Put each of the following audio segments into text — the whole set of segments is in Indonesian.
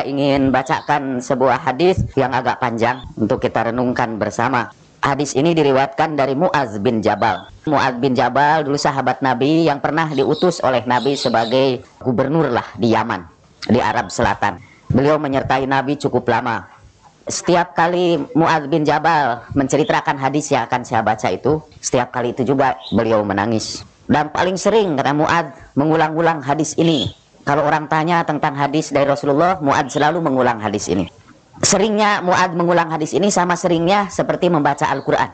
Saya ingin bacakan sebuah hadis yang agak panjang untuk kita renungkan bersama. Hadis ini diriwatkan dari Muaz bin Jabal. Muaz bin Jabal dulu sahabat Nabi yang pernah diutus oleh Nabi sebagai gubernur lah di Yaman, di Arab Selatan. Beliau menyertai Nabi cukup lama. Setiap kali Muaz bin Jabal menceritakan hadis yang akan saya baca itu, setiap kali itu juga beliau menangis. Dan paling sering kata Muaz mengulang-ulang hadis ini kalau orang tanya tentang hadis dari Rasulullah, Muad selalu mengulang hadis ini. Seringnya Muad mengulang hadis ini sama seringnya seperti membaca Al-Quran.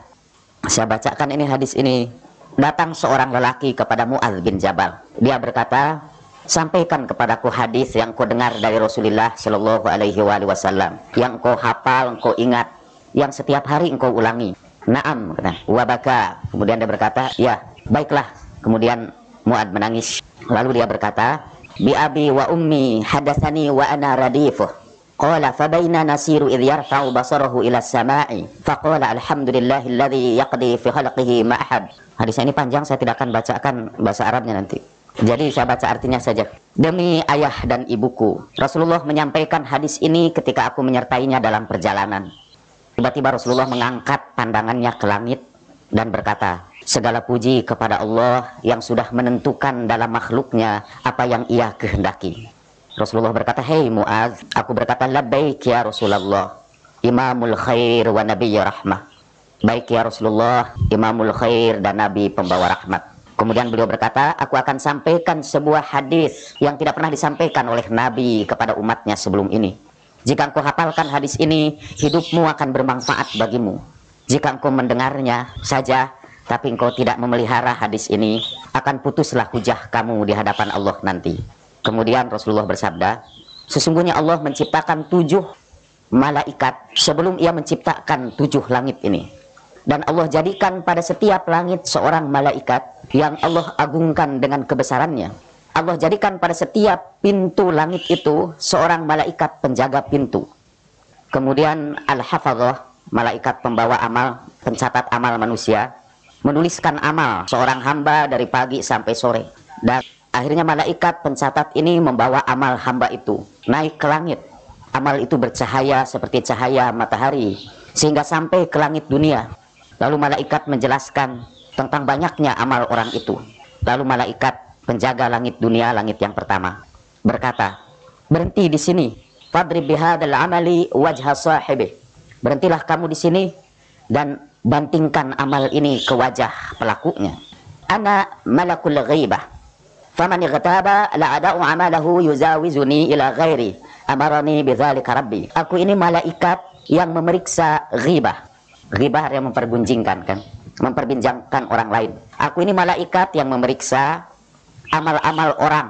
Saya bacakan ini hadis ini. Datang seorang lelaki kepada Muad bin Jabal. Dia berkata, sampaikan kepadaku hadis yang kau dengar dari Rasulullah Shallallahu Alaihi Wasallam, yang kau hafal, kau ingat, yang setiap hari engkau ulangi. Naam. Wabaka. Kemudian dia berkata, ya, baiklah. Kemudian Muad menangis. Lalu dia berkata, bi abi wa ummi hadatsani wa ana radifuh qala fabaina nasiru idh yarfa'u basarahu ila samai faqala alhamdulillahi alladhi yaqdi fi khalqihi ma'had hadis ini panjang saya tidak akan bacakan bahasa Arabnya nanti. Jadi saya baca artinya saja. Demi ayah dan ibuku Rasulullah menyampaikan hadis ini ketika aku menyertainya dalam perjalanan. Tiba-tiba Rasulullah mengangkat pandangannya ke langit dan berkata Segala puji kepada Allah yang sudah menentukan dalam makhluknya apa yang ia kehendaki. Rasulullah berkata, Hei Muaz, aku berkata, Labbaik ya Rasulullah, imamul khair wa nabiyya rahmah. Baik ya Rasulullah, imamul khair dan nabi pembawa rahmat. Kemudian beliau berkata, aku akan sampaikan sebuah hadis yang tidak pernah disampaikan oleh Nabi kepada umatnya sebelum ini. Jika engkau hafalkan hadis ini, hidupmu akan bermanfaat bagimu. Jika engkau mendengarnya saja, tapi engkau tidak memelihara hadis ini, akan putuslah hujah kamu di hadapan Allah nanti. Kemudian Rasulullah bersabda, sesungguhnya Allah menciptakan tujuh malaikat sebelum ia menciptakan tujuh langit ini. Dan Allah jadikan pada setiap langit seorang malaikat yang Allah agungkan dengan kebesarannya. Allah jadikan pada setiap pintu langit itu seorang malaikat penjaga pintu. Kemudian Al-Hafadhah, malaikat pembawa amal, pencatat amal manusia, menuliskan amal seorang hamba dari pagi sampai sore. Dan akhirnya malaikat pencatat ini membawa amal hamba itu naik ke langit. Amal itu bercahaya seperti cahaya matahari sehingga sampai ke langit dunia. Lalu malaikat menjelaskan tentang banyaknya amal orang itu. Lalu malaikat penjaga langit dunia, langit yang pertama, berkata, "Berhenti di sini. Fadrib bihadzal amali wajha sahibi." Berhentilah kamu di sini dan bantingkan amal ini ke wajah pelakunya. Ana malakul ghibah. Faman ightaba la'ada'u amalahu yuzawizuni ila ghairi. Amarani bidzalika rabbi. Aku ini malaikat yang memeriksa ghibah. Ghibah yang mempergunjingkan kan, memperbincangkan orang lain. Aku ini malaikat yang memeriksa amal-amal orang.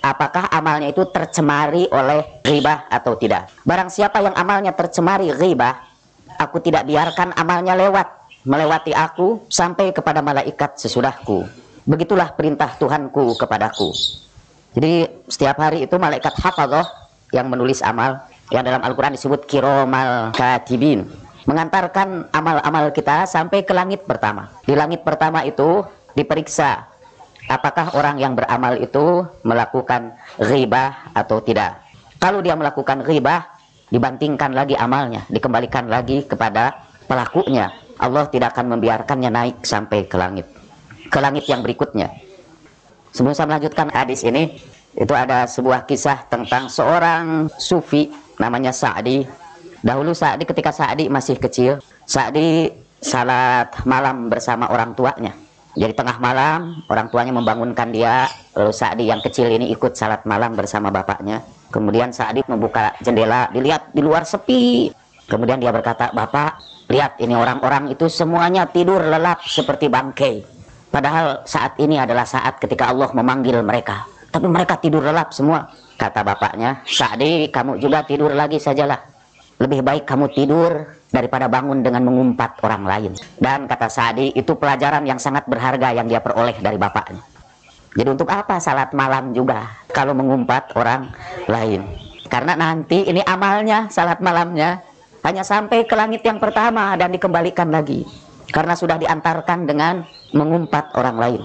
Apakah amalnya itu tercemari oleh ghibah atau tidak? Barang siapa yang amalnya tercemari ghibah, aku tidak biarkan amalnya lewat melewati aku sampai kepada malaikat sesudahku. Begitulah perintah Tuhanku kepadaku. Jadi setiap hari itu malaikat hafadzah yang menulis amal yang dalam Al-Quran disebut kiromal katibin mengantarkan amal-amal kita sampai ke langit pertama. Di langit pertama itu diperiksa apakah orang yang beramal itu melakukan ghibah atau tidak. Kalau dia melakukan ghibah, dibantingkan lagi amalnya, dikembalikan lagi kepada pelakunya Allah tidak akan membiarkannya naik sampai ke langit. Ke langit yang berikutnya. Sebelum saya melanjutkan hadis ini itu ada sebuah kisah tentang seorang sufi namanya Sa'di. Dahulu Sa'di ketika Sa'di masih kecil Sa'di salat malam bersama orang tuanya. Jadi tengah malam orang tuanya membangunkan dia lalu Sa'di yang kecil ini ikut salat malam bersama bapaknya. Kemudian Sa'di membuka jendela dilihat di luar sepi. Kemudian dia berkata bapak Lihat ini orang-orang itu semuanya tidur lelap seperti bangkai. Padahal saat ini adalah saat ketika Allah memanggil mereka. Tapi mereka tidur lelap semua. Kata bapaknya, Sa'di kamu juga tidur lagi sajalah. Lebih baik kamu tidur daripada bangun dengan mengumpat orang lain. Dan kata Sa'di itu pelajaran yang sangat berharga yang dia peroleh dari bapaknya. Jadi untuk apa salat malam juga kalau mengumpat orang lain? Karena nanti ini amalnya salat malamnya hanya sampai ke langit yang pertama dan dikembalikan lagi karena sudah diantarkan dengan mengumpat orang lain.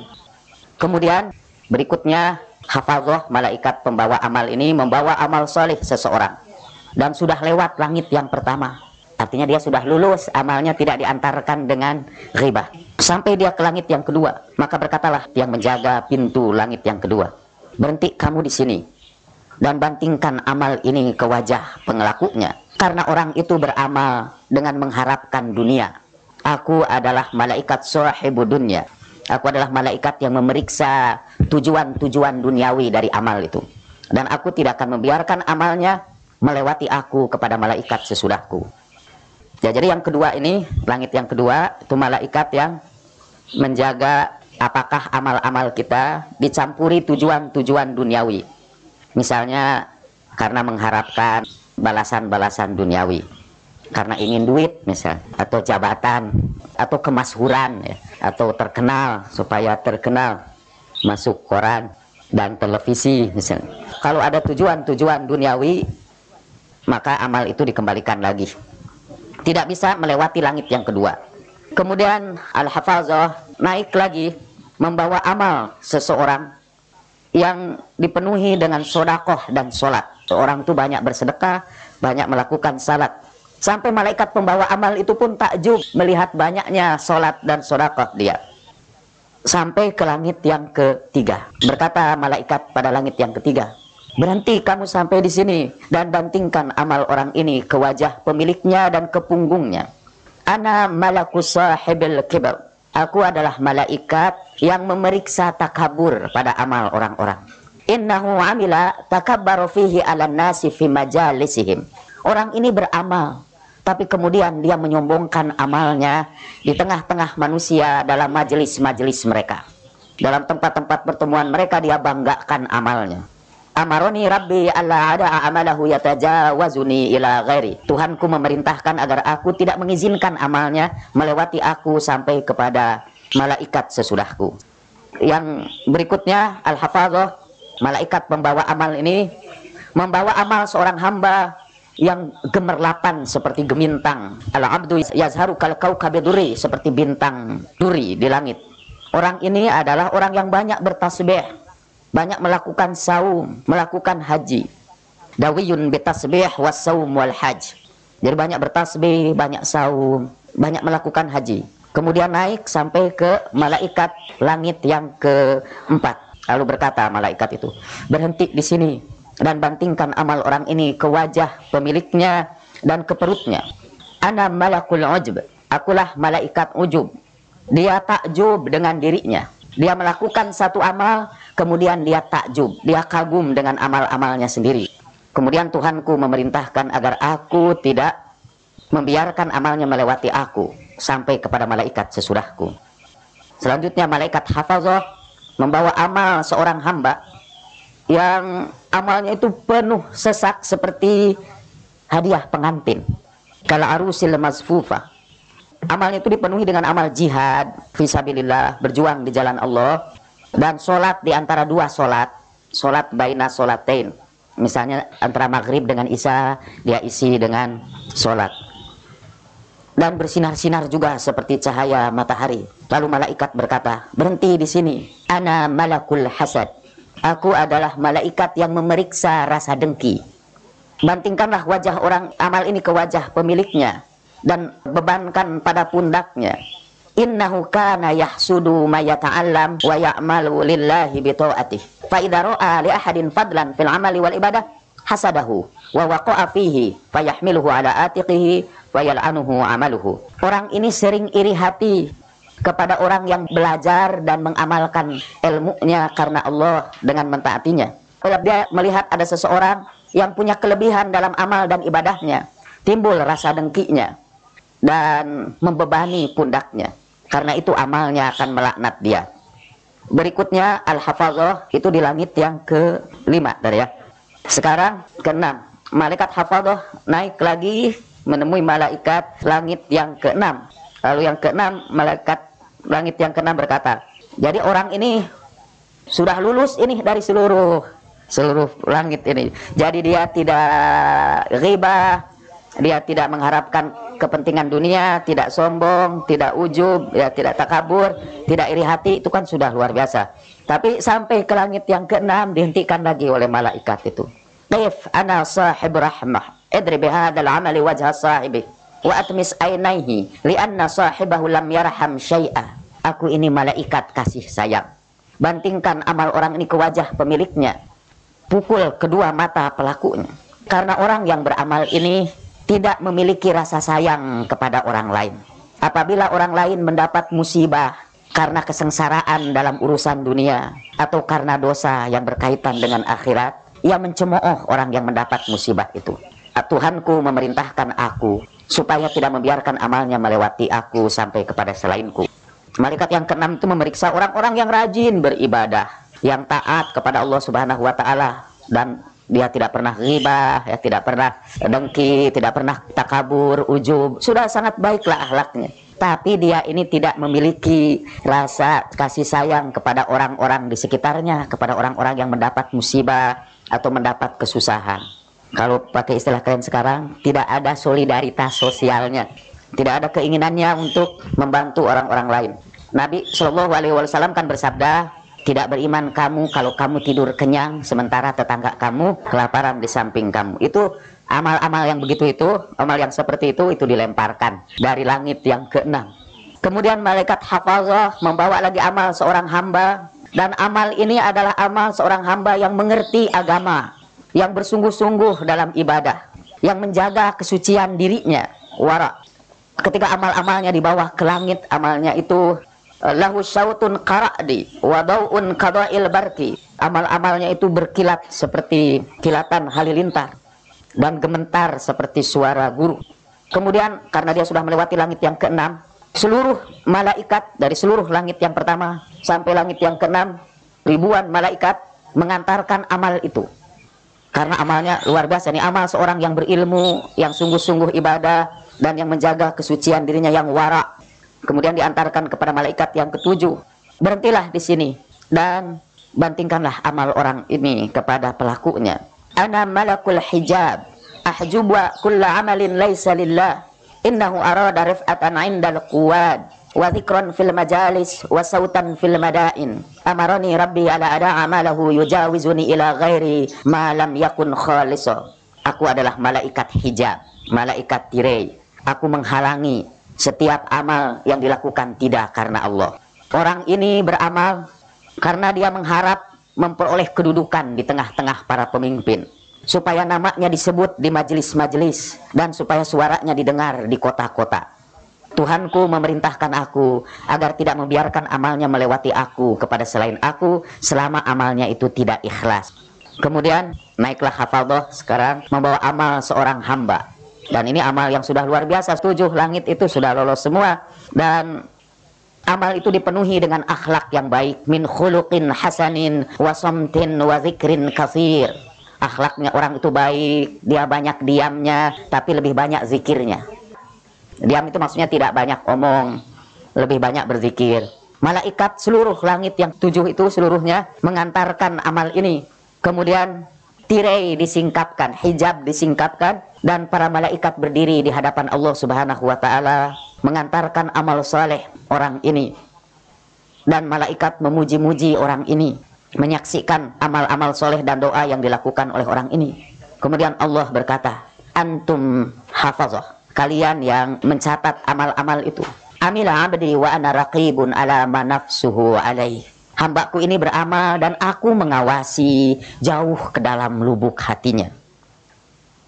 Kemudian berikutnya hafazah malaikat pembawa amal ini membawa amal soleh seseorang. dan sudah lewat langit yang pertama. Artinya dia sudah lulus, amalnya tidak diantarkan dengan riba. Sampai dia ke langit yang kedua, maka berkatalah yang menjaga pintu langit yang kedua. Berhenti kamu di sini dan bantingkan amal ini ke wajah pengelakunya. Karena orang itu beramal dengan mengharapkan dunia. Aku adalah malaikat sahibu dunia. Aku adalah malaikat yang memeriksa tujuan-tujuan duniawi dari amal itu. Dan aku tidak akan membiarkan amalnya melewati aku kepada malaikat sesudahku. Ya, jadi yang kedua ini, langit yang kedua, itu malaikat yang menjaga apakah amal-amal kita dicampuri tujuan-tujuan duniawi. Misalnya karena mengharapkan balasan-balasan duniawi. Karena ingin duit misal, atau jabatan, atau kemashuran, ya, atau terkenal, supaya terkenal, masuk koran dan televisi misalnya. Kalau ada tujuan-tujuan duniawi, maka amal itu dikembalikan lagi. Tidak bisa melewati langit yang kedua. Kemudian Al-Hafazah naik lagi membawa amal seseorang yang dipenuhi dengan sodakoh dan sholat. Seorang itu banyak bersedekah, banyak melakukan salat. Sampai malaikat pembawa amal itu pun takjub melihat banyaknya sholat dan sodakoh dia. Sampai ke langit yang ketiga. Berkata malaikat pada langit yang ketiga, Berhenti kamu sampai di sini dan bantingkan amal orang ini ke wajah pemiliknya dan ke punggungnya. Ana malakus sahibil kibar. Aku adalah malaikat yang memeriksa takabur pada amal orang-orang. Innahu amila takabbaru fihi ala nasi fi majalisihim. Orang ini beramal, tapi kemudian dia menyombongkan amalnya di tengah-tengah manusia dalam majelis-majelis mereka. Dalam tempat-tempat pertemuan mereka dia banggakan amalnya. Amaroni Rabbi Allah ada amalahu yatajawazuni ila ghairi. Tuhanku memerintahkan agar aku tidak mengizinkan amalnya melewati aku sampai kepada malaikat sesudahku. Yang berikutnya Al-Hafazah, malaikat pembawa amal ini membawa amal seorang hamba yang gemerlapan seperti gemintang. Al-abdu yazharu kal kaukabiduri seperti bintang duri di langit. Orang ini adalah orang yang banyak bertasbih banyak melakukan saum, melakukan haji. Dawiyun bitasbih was saum wal haj. Jadi banyak bertasbih, banyak saum, banyak melakukan haji. Kemudian naik sampai ke malaikat langit yang keempat. Lalu berkata malaikat itu, berhenti di sini dan bantingkan amal orang ini ke wajah pemiliknya dan ke perutnya. Ana malakul ujub. Akulah malaikat ujub. Dia takjub dengan dirinya. Dia melakukan satu amal Kemudian dia takjub, dia kagum dengan amal-amalnya sendiri. Kemudian Tuhanku memerintahkan agar aku tidak membiarkan amalnya melewati aku sampai kepada malaikat sesudahku. Selanjutnya malaikat hafazah membawa amal seorang hamba yang amalnya itu penuh sesak seperti hadiah pengantin. Kalau arusil masfufa. Amalnya itu dipenuhi dengan amal jihad, fisabilillah, berjuang di jalan Allah, dan sholat di antara dua sholat sholat baina sholatain misalnya antara maghrib dengan isya dia isi dengan sholat dan bersinar-sinar juga seperti cahaya matahari. Lalu malaikat berkata berhenti di sini. Ana malakul hasad. Aku adalah malaikat yang memeriksa rasa dengki. Bantingkanlah wajah orang amal ini ke wajah pemiliknya dan bebankan pada pundaknya. Innahu kana yahsudu ma yata'allam wa ya'malu lillahi bi ta'atih. Fa idza ra'a li ahadin fadlan fil amali wal ibadah hasadahu wa waqa'a fihi fayahmiluhu ala atiqihi wa yal'anuhu amaluhu orang ini sering iri hati kepada orang yang belajar dan mengamalkan ilmunya karena Allah dengan mentaatinya dia melihat ada seseorang yang punya kelebihan dalam amal dan ibadahnya timbul rasa dengkinya dan membebani pundaknya karena itu amalnya akan melaknat dia. Berikutnya Al-Hafazah itu di langit yang kelima dari ya. Sekarang keenam. Malaikat Hafazah naik lagi menemui malaikat langit yang keenam. Lalu yang keenam malaikat langit yang keenam berkata, jadi orang ini sudah lulus ini dari seluruh seluruh langit ini. Jadi dia tidak riba, dia tidak mengharapkan kepentingan dunia, tidak sombong, tidak ujub, ya tidak takabur, tidak iri hati, itu kan sudah luar biasa. Tapi sampai ke langit yang keenam dihentikan lagi oleh malaikat itu. Ana sahib rahmah idrib hadzal amali wajha sahibi wa atmis ainaihi lianna sahibahu lam yarham syai'a aku ini malaikat kasih sayang. Bantingkan amal orang ini ke wajah pemiliknya. Pukul kedua mata pelakunya. Karena orang yang beramal ini tidak memiliki rasa sayang kepada orang lain. Apabila orang lain mendapat musibah karena kesengsaraan dalam urusan dunia atau karena dosa yang berkaitan dengan akhirat, ia mencemooh orang yang mendapat musibah itu. Tuhanku memerintahkan aku supaya tidak membiarkan amalnya melewati aku sampai kepada selainku. Malaikat yang keenam itu memeriksa orang-orang yang rajin beribadah, yang taat kepada Allah Subhanahu wa taala dan dia tidak pernah riba, ya tidak pernah dengki, tidak pernah takabur, ujub. Sudah sangat baiklah akhlaknya tapi dia ini tidak memiliki rasa kasih sayang kepada orang-orang di sekitarnya, kepada orang-orang yang mendapat musibah atau mendapat kesusahan. Kalau pakai istilah kalian sekarang, tidak ada solidaritas sosialnya, tidak ada keinginannya untuk membantu orang-orang lain. Nabi Shallallahu Alaihi Wasallam kan bersabda, tidak beriman kamu kalau kamu tidur kenyang sementara tetangga kamu kelaparan di samping kamu. Itu amal-amal yang begitu itu, amal yang seperti itu, itu dilemparkan dari langit yang keenam. Kemudian malaikat hafazah membawa lagi amal seorang hamba dan amal ini adalah amal seorang hamba yang mengerti agama, yang bersungguh-sungguh dalam ibadah, yang menjaga kesucian dirinya, wara. Ketika amal-amalnya dibawa ke langit, amalnya itu eh, lahu syautun qara'di wa dau'un qada'il barki. Amal-amalnya itu berkilat seperti kilatan halilintar dan gementar seperti suara guru. Kemudian karena dia sudah melewati langit yang keenam, seluruh malaikat dari seluruh langit yang pertama sampai langit yang keenam, ribuan malaikat mengantarkan amal itu. Karena amalnya luar biasa ini amal seorang yang berilmu, yang sungguh-sungguh ibadah dan yang menjaga kesucian dirinya yang warak. Kemudian diantarkan kepada malaikat yang ketujuh. Berhentilah di sini dan bantingkanlah amal orang ini kepada pelakunya ana malakul hijab ahjuba kulla amalin laysa lillah innahu arada rif'atan indal quwad wa dhikran fil majalis wa sautan fil madain. Amarani rabbi ala ada amalahu yujawizuni ila ghairi ma lam yakun khalisa. Aku adalah malaikat hijab malaikat tirai. Aku menghalangi setiap amal yang dilakukan tidak karena Allah. Orang ini beramal karena dia mengharap memperoleh kedudukan di tengah-tengah para pemimpin supaya namanya disebut di majelis-majelis dan supaya suaranya didengar di kota-kota. Tuhanku memerintahkan aku agar tidak membiarkan amalnya melewati aku kepada selain aku selama amalnya itu tidak ikhlas. Kemudian naiklah hafaldoh sekarang membawa amal seorang hamba. Dan ini amal yang sudah luar biasa. Tujuh langit itu sudah lolos semua. Dan amal itu dipenuhi dengan akhlak yang baik min khuluqin hasanin wa samtin wa zikrin kathir akhlaknya orang itu baik dia banyak diamnya tapi lebih banyak zikirnya. Diam itu maksudnya tidak banyak omong lebih banyak berzikir. Malaikat seluruh langit yang tujuh itu seluruhnya mengantarkan amal ini. Kemudian tirai disingkapkan hijab disingkapkan dan para malaikat berdiri di hadapan Allah Subhanahu wa taala mengantarkan amal soleh orang ini. Dan malaikat memuji-muji orang ini menyaksikan amal-amal soleh dan doa yang dilakukan oleh orang ini. Kemudian Allah berkata antum hafazah. Kalian yang mencatat amal-amal itu. Amila abdi wa ana raqibun ala manafsuhu alaih. Hambaku ini beramal dan aku mengawasi jauh ke dalam lubuk hatinya.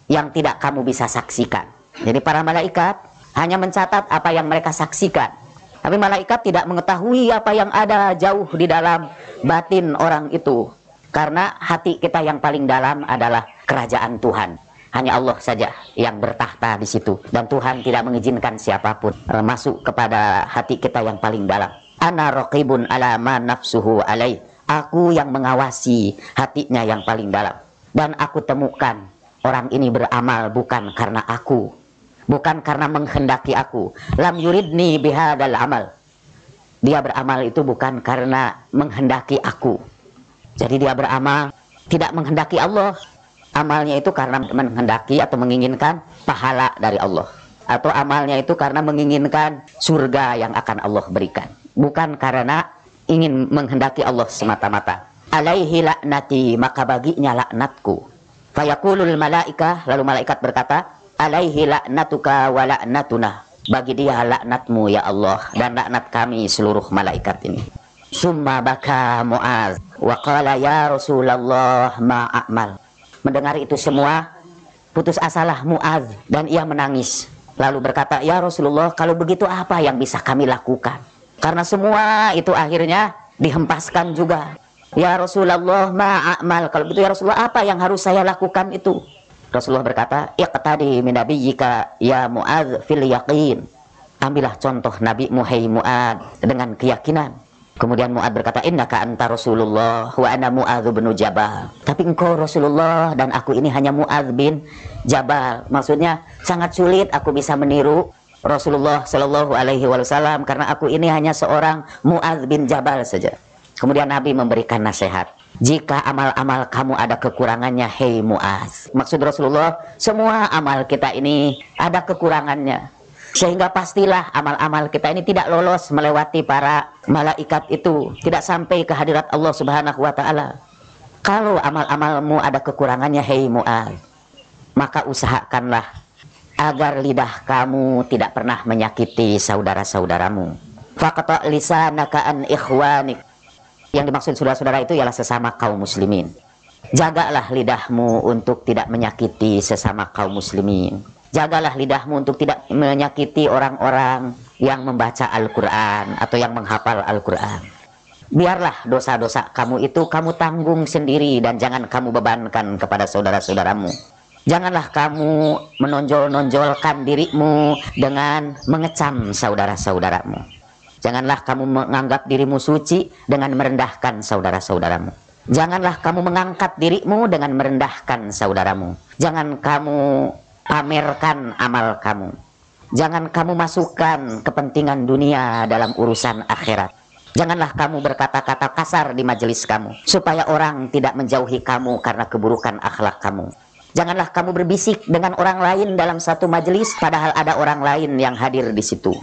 Yang tidak kamu bisa saksikan. Jadi para malaikat hanya mencatat apa yang mereka saksikan. Tapi malaikat tidak mengetahui apa yang ada jauh di dalam batin orang itu. Karena hati kita yang paling dalam adalah kerajaan Tuhan. Hanya Allah saja yang bertahta di situ. Dan Tuhan tidak mengizinkan siapa pun masuk kepada hati kita yang paling dalam. Ana raqibun ala nafsuhu alaih. Aku yang mengawasi hatinya yang paling dalam. Dan aku temukan orang ini beramal bukan karena aku, bukan karena menghendaki aku. Lam yuridni bihadal amal. Dia beramal itu bukan karena menghendaki aku. Jadi dia beramal tidak menghendaki Allah. Amalnya itu karena menghendaki atau menginginkan pahala dari Allah. Atau amalnya itu karena menginginkan surga yang akan Allah berikan. Bukan karena ingin menghendaki Allah semata-mata. Alaihi laknati, maka baginya laknatku Fayaqulul malaika lalu malaikat berkata, "Alaihi la'natuka wa la'natuna." Bagi dia laknatmu ya Allah dan laknat kami seluruh malaikat ini. Summa baka Muaz wa qala ya Rasulullah ma a'mal. Mendengar itu semua, putus asalah Muaz dan ia menangis. Lalu berkata, "Ya Rasulullah, kalau begitu apa yang bisa kami lakukan?" Karena semua itu akhirnya dihempaskan juga. Ya Rasulullah, ma'amal. Kalau begitu ya Rasulullah, apa yang harus saya lakukan itu? Rasulullah berkata, "Iqtadi min nabiyyika ya Muaz fil yaqin." Ambillah contoh Nabi Muhai Muad dengan keyakinan. Kemudian Mu'ad berkata, Innaka anta Rasulullah wa ana Mu'adz bin Jabal. Tapi engkau Rasulullah dan aku ini hanya Mu'adz bin Jabal. Maksudnya sangat sulit aku bisa meniru Rasulullah Shallallahu alaihi wasallam karena aku ini hanya seorang Mu'adz bin Jabal saja. Kemudian Nabi memberikan nasihat. Jika amal-amal kamu ada kekurangannya, hei Mu'az. Maksud Rasulullah, semua amal kita ini ada kekurangannya. Sehingga pastilah amal-amal kita ini tidak lolos melewati para malaikat itu. Tidak sampai ke hadirat Allah subhanahu wa ta'ala. Kalau amal-amalmu ada kekurangannya, hei Mu'az. Maka usahakanlah agar lidah kamu tidak pernah menyakiti saudara-saudaramu. Faqata lisanaka an ikhwanik. Yang dimaksud saudara-saudara itu ialah sesama kaum muslimin. Jagalah lidahmu untuk tidak menyakiti sesama kaum muslimin Jagalah lidahmu untuk tidak menyakiti orang-orang yang membaca Al-Quran atau yang menghafal Al-Quran. Biarlah dosa-dosa kamu itu kamu tanggung sendiri dan jangan kamu bebankan kepada saudara-saudaramu. Janganlah kamu menonjol-nonjolkan dirimu dengan mengecam saudara-saudaramu. Janganlah kamu menganggap dirimu suci dengan merendahkan saudara-saudaramu. Janganlah kamu mengangkat dirimu dengan merendahkan saudaramu. Jangan kamu pamerkan amal kamu. Jangan kamu masukkan kepentingan dunia dalam urusan akhirat. Janganlah kamu berkata-kata kasar di majelis kamu, supaya orang tidak menjauhi kamu karena keburukan akhlak kamu. Janganlah kamu berbisik dengan orang lain dalam satu majelis, padahal ada orang lain yang hadir di situ.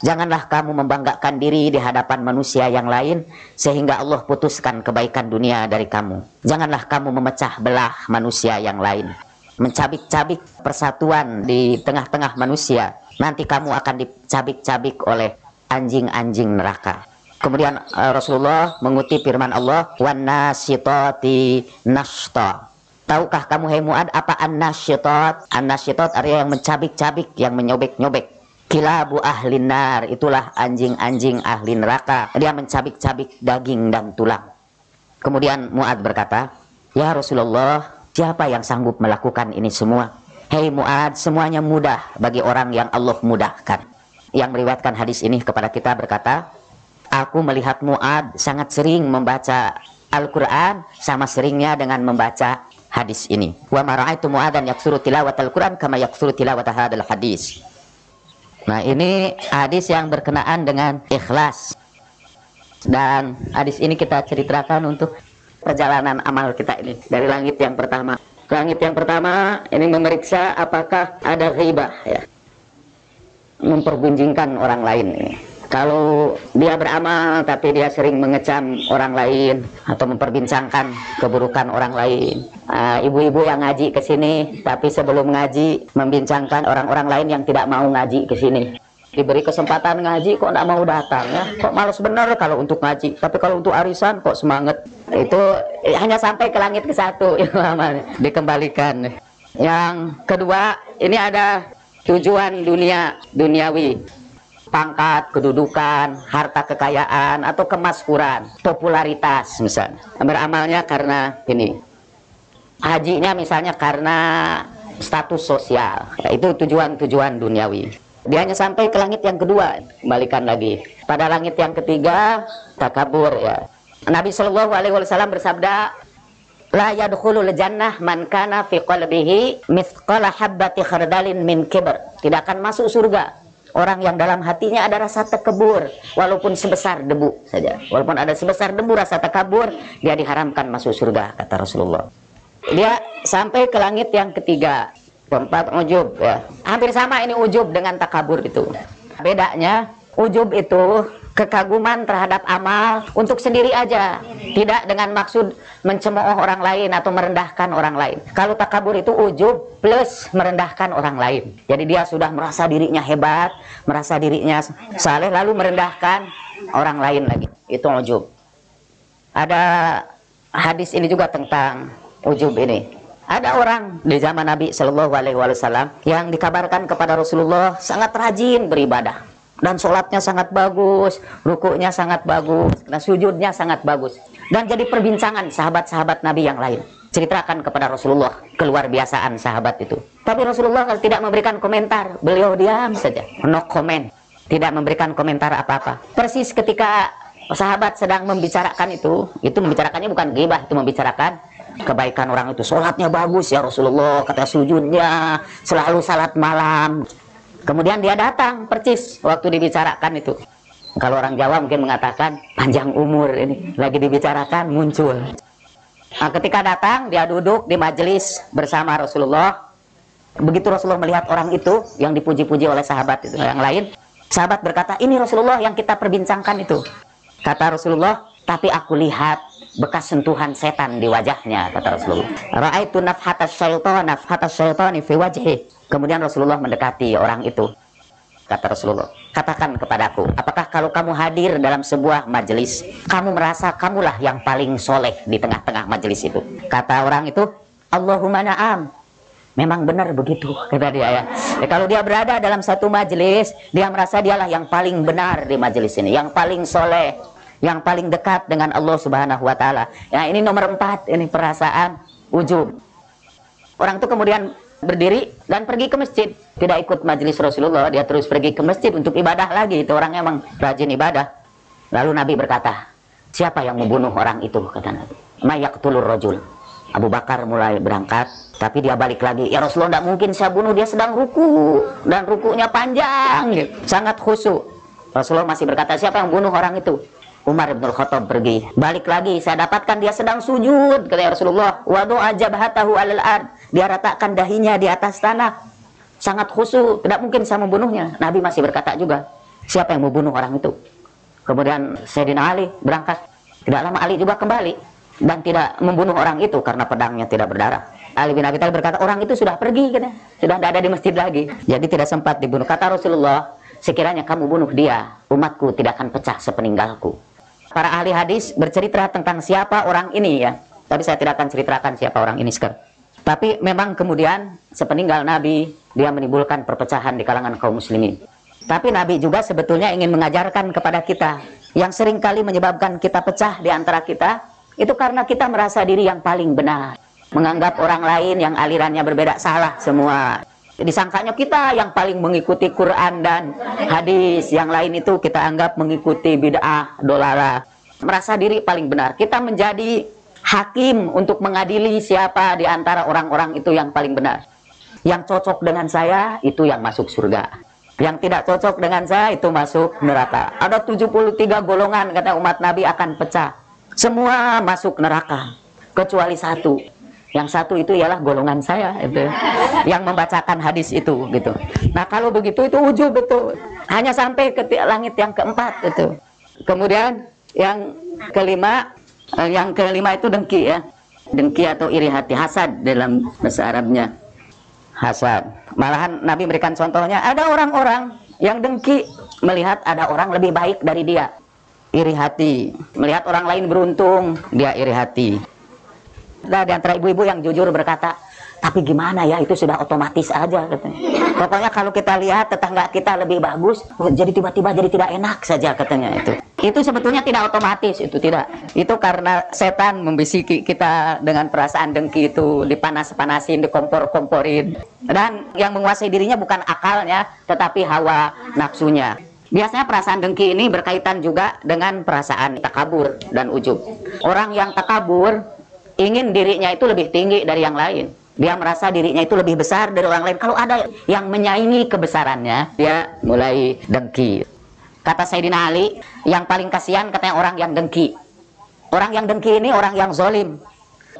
Janganlah kamu membanggakan diri di hadapan manusia yang lain, sehingga Allah putuskan kebaikan dunia dari kamu. Janganlah kamu memecah belah manusia yang lain mencabik-cabik persatuan di tengah-tengah manusia, nanti kamu akan dicabik-cabik oleh anjing-anjing neraka. Kemudian uh, Rasulullah mengutip firman Allah, "Wan nasitati nashta." Tahukah kamu hai Muad apa an-nasyitat? An-nasyitat artinya yang mencabik-cabik, yang menyobek-nyobek. Kilabu ahli nar, itulah anjing-anjing ahli neraka. Dia mencabik-cabik daging dan tulang. Kemudian Muad berkata, "Ya Rasulullah, Siapa yang sanggup melakukan ini semua? Hei Mu'ad, semuanya mudah bagi orang yang Allah mudahkan. Yang meriwayatkan hadis ini kepada kita berkata, Aku melihat Mu'ad sangat sering membaca Al-Quran sama seringnya dengan membaca hadis ini. Wa mara'aitu Mu'adan yaksuru tilawat Al-Quran kama yaksuru tilawat hadal hadis. Nah ini hadis yang berkenaan dengan ikhlas. Dan hadis ini kita ceritakan untuk perjalanan amal kita ini dari langit yang pertama. Langit yang pertama ini memeriksa apakah ada riba ya. Mempergunjingkan orang lain ini. Kalau dia beramal tapi dia sering mengecam orang lain atau memperbincangkan keburukan orang lain. Ah, ibu-ibu uh, yang ngaji ke sini tapi sebelum ngaji membincangkan orang-orang lain yang tidak mau ngaji ke sini. Diberi kesempatan ngaji kok tidak mau datang ya? Kok males bener kalau untuk ngaji? Tapi kalau untuk arisan kok semangat? Itu eh, hanya sampai ke langit ke satu ya, dikembalikan. Yang kedua ini ada tujuan dunia duniawi pangkat, kedudukan, harta kekayaan atau kemaskuran, popularitas misalnya. Beramalnya karena ini. Hajinya misalnya karena status sosial. Ya, itu tujuan-tujuan duniawi. Dia hanya sampai ke langit yang kedua, kembalikan lagi. Pada langit yang ketiga, takabur ya. Nabi Shallallahu Alaihi Wasallam bersabda, La yadkhulul jannah man kana fi qalbihi mithqala habbati khardalin min kibr. Tidak akan masuk surga orang yang dalam hatinya ada rasa tekebur walaupun sebesar debu saja. Walaupun ada sebesar debu rasa tekabur, dia diharamkan masuk surga kata Rasulullah. Dia sampai ke langit yang ketiga keempat ujub ya hampir sama ini ujub dengan takabur itu bedanya ujub itu kekaguman terhadap amal untuk sendiri aja, tidak dengan maksud mencemooh orang lain atau merendahkan orang lain. Kalau takabur itu ujub plus merendahkan orang lain. Jadi dia sudah merasa dirinya hebat, merasa dirinya saleh lalu merendahkan orang lain lagi. Itu ujub. Ada hadis ini juga tentang ujub ini. Ada orang di zaman Nabi Shallallahu Alaihi Wasallam yang dikabarkan kepada Rasulullah sangat rajin beribadah dan sholatnya sangat bagus, rukuknya sangat bagus, dan sujudnya sangat bagus. Dan jadi perbincangan sahabat-sahabat Nabi yang lain. Ceritakan kepada Rasulullah keluar biasaan sahabat itu. Tapi Rasulullah tidak memberikan komentar, beliau diam saja, no comment, tidak memberikan komentar apa-apa. Persis ketika sahabat sedang membicarakan itu, itu membicarakannya bukan ghibah, itu membicarakan kebaikan orang itu sholatnya bagus ya Rasulullah kata sujudnya selalu salat malam kemudian dia datang percis waktu dibicarakan itu. Kalau orang Jawa mungkin mengatakan panjang umur ini lagi dibicarakan muncul. Nah, ketika datang dia duduk di majelis bersama Rasulullah. Begitu Rasulullah melihat orang itu yang dipuji-puji oleh sahabat itu yang lain sahabat berkata ini Rasulullah yang kita perbincangkan itu. Kata Rasulullah tapi aku lihat bekas sentuhan setan di wajahnya kata Rasulullah. Ra'aitu nafhata syaitan nafhata syaitani fi wajhi. Kemudian Rasulullah mendekati orang itu. Kata Rasulullah, katakan kepadaku, apakah kalau kamu hadir dalam sebuah majelis, kamu merasa kamulah yang paling soleh di tengah-tengah majelis itu? Kata orang itu, Allahumma na'am. Memang benar begitu, kata dia ya. ya. Kalau dia berada dalam satu majelis, dia merasa dialah yang paling benar di majelis ini, yang paling soleh, yang paling dekat dengan Allah Subhanahu wa taala. Ya, ini nomor empat ini perasaan ujub. Orang itu kemudian berdiri dan pergi ke masjid, tidak ikut majelis Rasulullah, dia terus pergi ke masjid untuk ibadah lagi. Itu orang emang rajin ibadah. Lalu Nabi berkata, "Siapa yang membunuh orang itu?" kata Nabi. "Mayaqtulur rajul." Abu Bakar mulai berangkat, tapi dia balik lagi. Ya Rasulullah, tidak mungkin saya bunuh, dia sedang ruku dan rukunya panjang, sangat khusyuk. Rasulullah masih berkata, siapa yang bunuh orang itu? Umar bin Khattab pergi. Balik lagi, saya dapatkan dia sedang sujud, kata Rasulullah. Wadu ajabhatahu alal ard. Dia ratakan dahinya di atas tanah. Sangat khusyuk, tidak mungkin saya membunuhnya. Nabi masih berkata juga, siapa yang membunuh orang itu? Kemudian Sayyidina Ali berangkat. Tidak lama Ali juga kembali dan tidak membunuh orang itu karena pedangnya tidak berdarah. Ali bin Abi Thalib berkata, orang itu sudah pergi, kata. sudah tidak ada di masjid lagi. Jadi tidak sempat dibunuh. Kata Rasulullah, sekiranya kamu bunuh dia, umatku tidak akan pecah sepeninggalku. Para ahli hadis bercerita tentang siapa orang ini ya. Tapi saya tidak akan ceritakan siapa orang ini sekarang. Tapi memang kemudian sepeninggal Nabi, dia menimbulkan perpecahan di kalangan kaum muslimin. Tapi Nabi juga sebetulnya ingin mengajarkan kepada kita yang sering kali menyebabkan kita pecah di antara kita, itu karena kita merasa diri yang paling benar. Menganggap orang lain yang alirannya berbeda salah semua disangkanya kita yang paling mengikuti Quran dan hadis. Yang lain itu kita anggap mengikuti bid'ah dolala merasa diri paling benar. Kita menjadi hakim untuk mengadili siapa di antara orang-orang itu yang paling benar. Yang cocok dengan saya itu yang masuk surga. Yang tidak cocok dengan saya itu masuk neraka. Ada 73 golongan kata umat Nabi akan pecah. Semua masuk neraka. Kecuali satu yang satu itu ialah golongan saya itu yang membacakan hadis itu gitu. Nah kalau begitu itu ujub itu hanya sampai ke langit yang keempat itu. Kemudian yang kelima eh, yang kelima itu dengki ya dengki atau iri hati hasad dalam bahasa Arabnya hasad. Malahan Nabi memberikan contohnya ada orang-orang yang dengki melihat ada orang lebih baik dari dia iri hati melihat orang lain beruntung dia iri hati Nah, di antara ibu-ibu yang jujur berkata, tapi gimana ya itu sudah otomatis aja katanya. Pokoknya kalau kita lihat tetangga kita lebih bagus, jadi tiba-tiba jadi tidak enak saja katanya itu. Itu sebetulnya tidak otomatis itu tidak. Itu karena setan membisiki kita dengan perasaan dengki itu dipanas-panasin, dikompor-komporin. Dan yang menguasai dirinya bukan akalnya, tetapi hawa nafsunya. Biasanya perasaan dengki ini berkaitan juga dengan perasaan takabur dan ujub. Orang yang takabur ingin dirinya itu lebih tinggi dari yang lain. Dia merasa dirinya itu lebih besar dari orang lain. Kalau ada yang menyaingi kebesarannya, dia mulai dengki. Kata Sayyidina Ali, yang paling kasihan katanya orang yang dengki. Orang yang dengki ini orang yang zolim.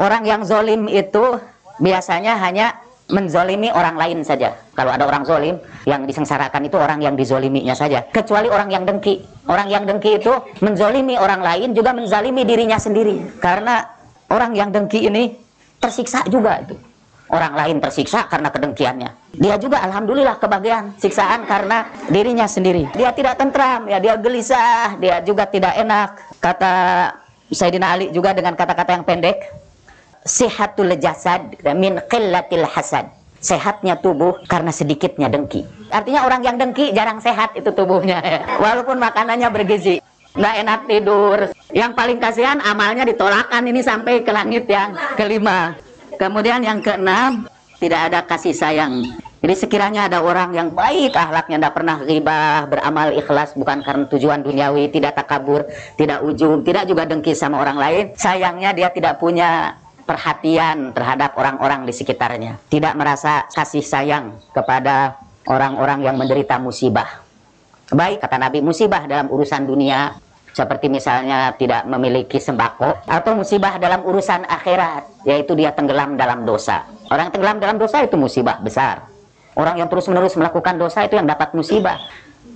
Orang yang zolim itu biasanya hanya menzolimi orang lain saja. Kalau ada orang zolim, yang disengsarakan itu orang yang dizoliminya saja. Kecuali orang yang dengki. Orang yang dengki itu menzolimi orang lain juga menzalimi dirinya sendiri. Karena orang yang dengki ini tersiksa juga itu. Orang lain tersiksa karena kedengkiannya. Dia juga alhamdulillah kebagian siksaan karena dirinya sendiri. Dia tidak tentram, ya dia gelisah, dia juga tidak enak. Kata Sayyidina Ali juga dengan kata-kata yang pendek, sihatul jasad min qillatil hasad. Sehatnya tubuh karena sedikitnya dengki. Artinya orang yang dengki jarang sehat itu tubuhnya. Walaupun makanannya bergizi nggak enak tidur. Yang paling kasihan amalnya ditolakkan ini sampai ke langit yang kelima. Kemudian yang keenam, tidak ada kasih sayang. Jadi sekiranya ada orang yang baik ahlaknya, tidak pernah ribah, beramal ikhlas bukan karena tujuan duniawi, tidak takabur, tidak ujung, tidak juga dengki sama orang lain. Sayangnya dia tidak punya perhatian terhadap orang-orang di sekitarnya. Tidak merasa kasih sayang kepada orang-orang yang menderita musibah. Baik, kata Nabi, musibah dalam urusan dunia seperti misalnya tidak memiliki sembako atau musibah dalam urusan akhirat yaitu dia tenggelam dalam dosa. Orang tenggelam dalam dosa itu musibah besar. Orang yang terus menerus melakukan dosa itu yang dapat musibah.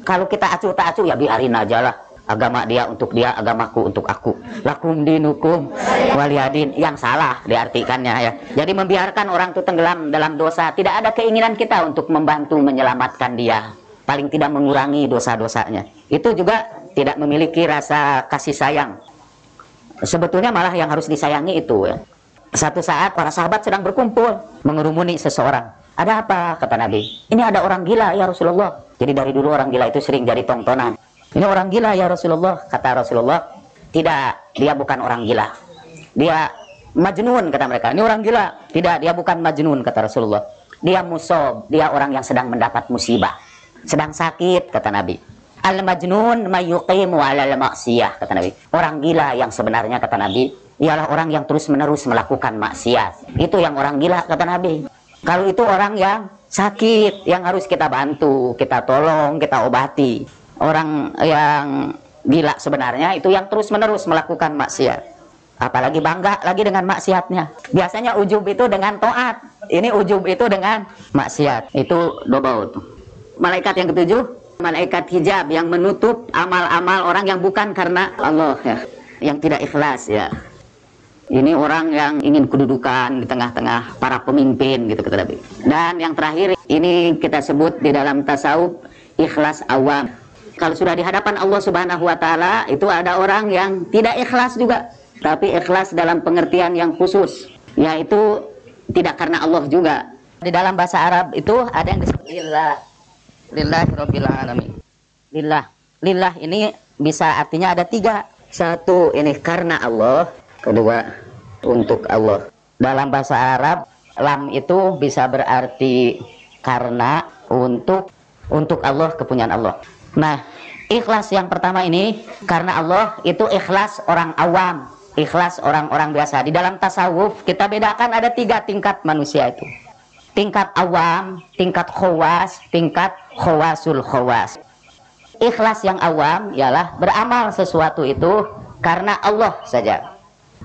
Kalau kita acuh tak acuh ya biarin aja lah. Agama dia untuk dia agamaku untuk aku. Lakum dinukum waliyadin. Yang salah diartikannya ya. Jadi membiarkan orang itu tenggelam dalam dosa tidak ada keinginan kita untuk membantu menyelamatkan dia paling tidak mengurangi dosa-dosanya itu juga tidak memiliki rasa kasih sayang. Sebetulnya malah yang harus disayangi itu ya. Satu saat para sahabat sedang berkumpul mengerumuni seseorang. Ada apa? kata Nabi. Ini ada orang gila ya Rasulullah. Jadi dari dulu orang gila itu sering jadi tontonan. Ini orang gila ya Rasulullah, kata Rasulullah. Tidak, dia bukan orang gila. Dia majnun kata mereka. Ini orang gila. Tidak, dia bukan majnun kata Rasulullah. Dia musob, dia orang yang sedang mendapat musibah. Sedang sakit kata Nabi. Al majnun mayuqimu ala maksiyah kata Nabi. Orang gila yang sebenarnya kata Nabi ialah orang yang terus-menerus melakukan maksiat. Itu yang orang gila kata Nabi. Kalau itu orang yang sakit yang harus kita bantu, kita tolong, kita obati. Orang yang gila sebenarnya itu yang terus-menerus melakukan maksiat. Apalagi bangga lagi dengan maksiatnya. Biasanya ujub itu dengan toat. Ini ujub itu dengan maksiat. Itu double. Malaikat yang ketujuh malaikat hijab yang menutup amal-amal orang yang bukan karena Allah ya. Yang tidak ikhlas ya. Ini orang yang ingin kedudukan di tengah-tengah para pemimpin gitu kata Nabi. Dan yang terakhir ini kita sebut di dalam tasawuf ikhlas awam. Kalau sudah di hadapan Allah Subhanahu wa taala itu ada orang yang tidak ikhlas juga tapi ikhlas dalam pengertian yang khusus yaitu tidak karena Allah juga. Di dalam bahasa Arab itu ada yang disebut Lillahirabbil alamin. Lillah. Lillah ini bisa artinya ada tiga. Satu ini karena Allah, kedua untuk Allah. Dalam bahasa Arab, lam itu bisa berarti karena, untuk, untuk Allah, kepunyaan Allah. Nah, ikhlas yang pertama ini karena Allah itu ikhlas orang awam, ikhlas orang-orang biasa. Di dalam tasawuf kita bedakan ada tiga tingkat manusia itu tingkat awam, tingkat khawas, tingkat khawasul khawas. Ikhlas yang awam ialah beramal sesuatu itu karena Allah saja.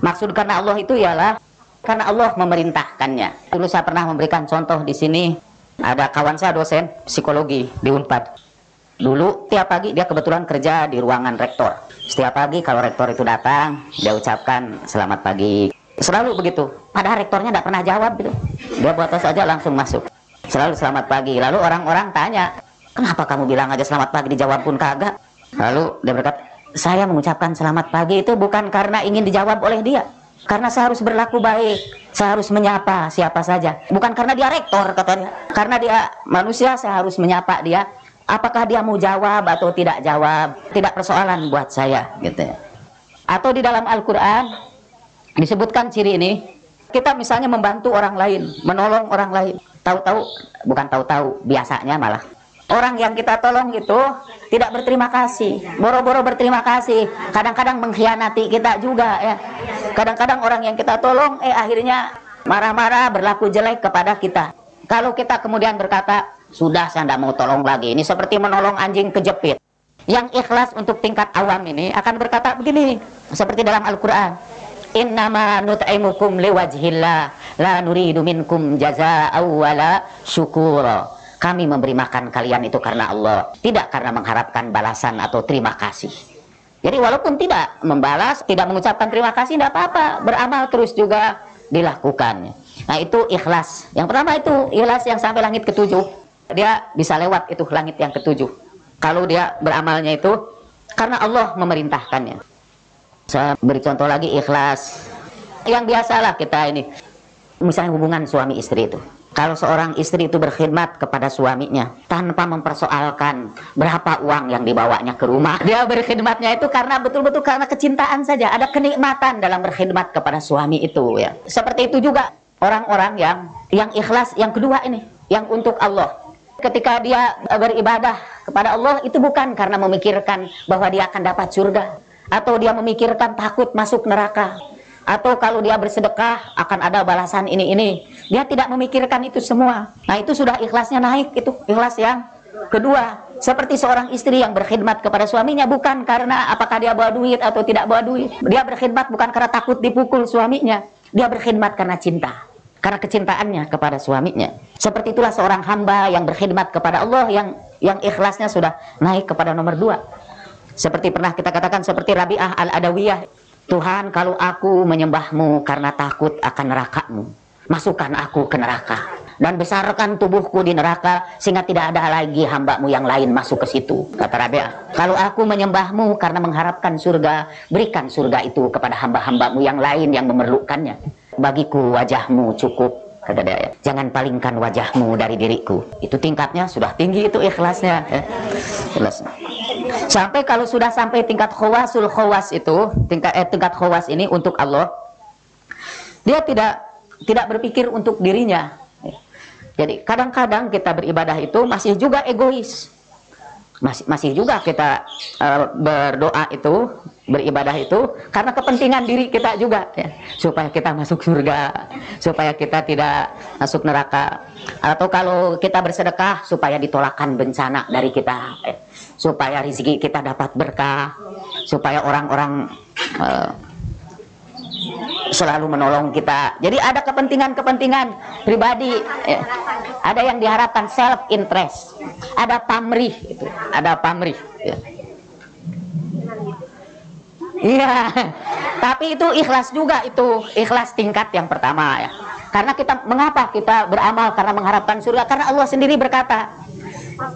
Maksud karena Allah itu ialah karena Allah memerintahkannya. Dulu saya pernah memberikan contoh di sini. Ada kawan saya dosen psikologi di Unpad. Dulu tiap pagi dia kebetulan kerja di ruangan rektor. Setiap pagi kalau rektor itu datang, dia ucapkan selamat pagi Selalu begitu. Padahal rektornya tidak pernah jawab gitu. Dia buat saja langsung masuk. Selalu selamat pagi. Lalu orang-orang tanya, kenapa kamu bilang aja selamat pagi dijawab pun kagak? Lalu dia berkata, saya mengucapkan selamat pagi itu bukan karena ingin dijawab oleh dia. Karena saya harus berlaku baik. Saya harus menyapa siapa saja. Bukan karena dia rektor katanya. Karena dia manusia saya harus menyapa dia. Apakah dia mau jawab atau tidak jawab. Tidak persoalan buat saya gitu ya. Atau di dalam Al-Quran disebutkan ciri ini kita misalnya membantu orang lain menolong orang lain. Tahu-tahu bukan tahu-tahu biasanya malah. Orang yang kita tolong itu tidak berterima kasih boro-boro berterima kasih. Kadang-kadang mengkhianati kita juga ya. Kadang-kadang orang yang kita tolong eh akhirnya marah-marah berlaku jelek kepada kita. Kalau kita kemudian berkata sudah saya tidak mau tolong lagi ini seperti menolong anjing kejepit. Yang ikhlas untuk tingkat awam ini akan berkata begini seperti dalam Al-Quran innama nut'imukum liwajhillah la nuridu minkum jazaa'a wala syukura. Kami memberi makan kalian itu karena Allah, tidak karena mengharapkan balasan atau terima kasih. Jadi walaupun tidak membalas, tidak mengucapkan terima kasih, tidak apa-apa, beramal terus juga dilakukan. Nah itu ikhlas. Yang pertama itu ikhlas yang sampai langit ketujuh. Dia bisa lewat itu langit yang ketujuh. Kalau dia beramalnya itu karena Allah memerintahkannya. Saya beri contoh lagi ikhlas. Yang biasalah kita ini. Misalnya hubungan suami istri itu. Kalau seorang istri itu berkhidmat kepada suaminya tanpa mempersoalkan berapa uang yang dibawanya ke rumah, dia berkhidmatnya itu karena betul-betul karena kecintaan saja, ada kenikmatan dalam berkhidmat kepada suami itu ya. Seperti itu juga orang-orang yang yang ikhlas yang kedua ini, yang untuk Allah. Ketika dia beribadah kepada Allah itu bukan karena memikirkan bahwa dia akan dapat surga atau dia memikirkan takut masuk neraka. Atau kalau dia bersedekah akan ada balasan ini ini. Dia tidak memikirkan itu semua. Nah itu sudah ikhlasnya naik itu ikhlas yang kedua. Seperti seorang istri yang berkhidmat kepada suaminya bukan karena apakah dia bawa duit atau tidak bawa duit. Dia berkhidmat bukan karena takut dipukul suaminya. Dia berkhidmat karena cinta. Karena kecintaannya kepada suaminya. Seperti itulah seorang hamba yang berkhidmat kepada Allah yang yang ikhlasnya sudah naik kepada nomor dua seperti pernah kita katakan seperti Rabi'ah al-Adawiyah Tuhan kalau aku menyembahmu karena takut akan nerakamu masukkan aku ke neraka dan besarkan tubuhku di neraka sehingga tidak ada lagi hambamu yang lain masuk ke situ kata Rabia kalau aku menyembahmu karena mengharapkan surga berikan surga itu kepada hamba-hambamu yang lain yang memerlukannya. Bagiku wajahmu cukup kata dia jangan palingkan wajahmu dari diriku itu tingkatnya sudah tinggi itu ikhlasnya ya. ikhlasnya Sampai kalau sudah sampai tingkat khawasul khawas itu, tingkat eh, tingkat khawas ini untuk Allah, dia tidak tidak berpikir untuk dirinya. Jadi kadang-kadang kita beribadah itu masih juga egois. Masih masih juga kita uh, berdoa itu, beribadah itu karena kepentingan diri kita juga ya. Supaya kita masuk surga, supaya kita tidak masuk neraka. Atau kalau kita bersedekah supaya ditolakkan bencana dari kita. Ya supaya rezeki kita dapat berkah, supaya orang-orang uh, selalu menolong kita. Jadi ada kepentingan-kepentingan pribadi, eh, ada yang diharapkan self interest, ada pamrih, itu, ada pamrih. Ya. Iya, tapi itu ikhlas juga itu ikhlas tingkat yang pertama ya. Karena kita mengapa kita beramal karena mengharapkan surga? Karena Allah sendiri berkata,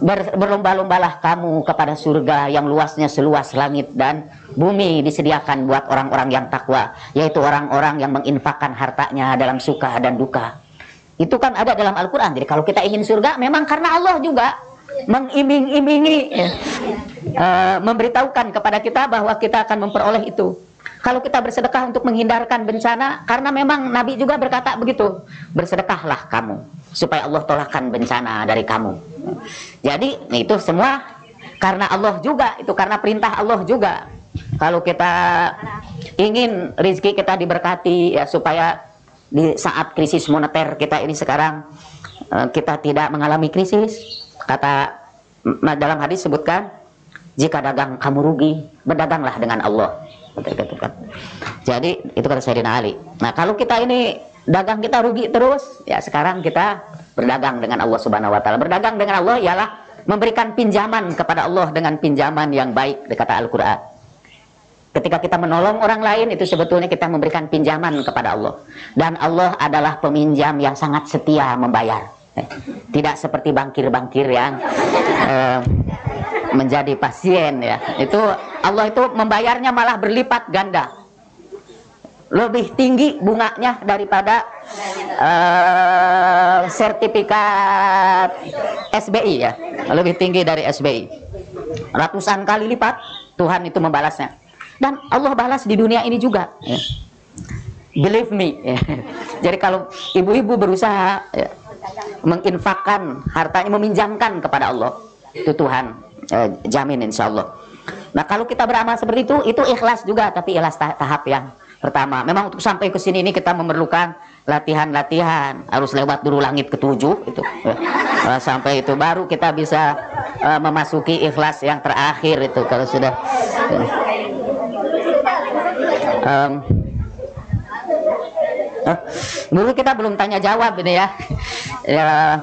Ber, berlomba-lombalah kamu kepada surga yang luasnya seluas langit dan bumi disediakan buat orang-orang yang takwa yaitu orang-orang yang menginfakkan hartanya dalam suka dan duka. Itu kan ada dalam Al-Quran. Jadi kalau kita ingin surga memang karena Allah juga mengiming-imingi uh, memberitahukan kepada kita bahwa kita akan memperoleh itu kalau kita bersedekah untuk menghindarkan bencana karena memang Nabi juga berkata begitu bersedekahlah kamu supaya Allah tolakkan bencana dari kamu. Jadi itu semua karena Allah juga, itu karena perintah Allah juga. Kalau kita ingin rezeki kita diberkati ya supaya di saat krisis moneter kita ini sekarang eh, kita tidak mengalami krisis. Kata dalam hadis sebutkan jika dagang kamu rugi, berdaganglah dengan Allah. Jadi itu kata Sayyidina Ali. Nah, kalau kita ini dagang kita rugi terus, ya sekarang kita berdagang dengan Allah Subhanahu wa taala. Berdagang dengan Allah ialah memberikan pinjaman kepada Allah dengan pinjaman yang baik kata Al-Qur'an. Ketika kita menolong orang lain itu sebetulnya kita memberikan pinjaman kepada Allah. Dan Allah adalah peminjam yang sangat setia membayar. Tidak seperti bankir-bankir yang eh, menjadi pasien ya. Itu Allah itu membayarnya malah berlipat ganda lebih tinggi bunganya daripada uh, sertifikat SBI ya lebih tinggi dari SBI ratusan kali lipat Tuhan itu membalasnya dan Allah balas di dunia ini juga ya. believe me ya. jadi kalau ibu-ibu berusaha ya, menginfakkan hartanya meminjamkan kepada Allah itu Tuhan eh, jamin insya Allah nah kalau kita beramal seperti itu itu ikhlas juga tapi ikhlas tahap yang pertama. Memang untuk sampai ke sini ini kita memerlukan latihan-latihan. Harus lewat dulu langit ketujuh itu. Uh, sampai itu baru kita bisa uh, memasuki ikhlas yang terakhir itu kalau sudah. Uh, um, Dulu kita belum tanya jawab ini ya. ya.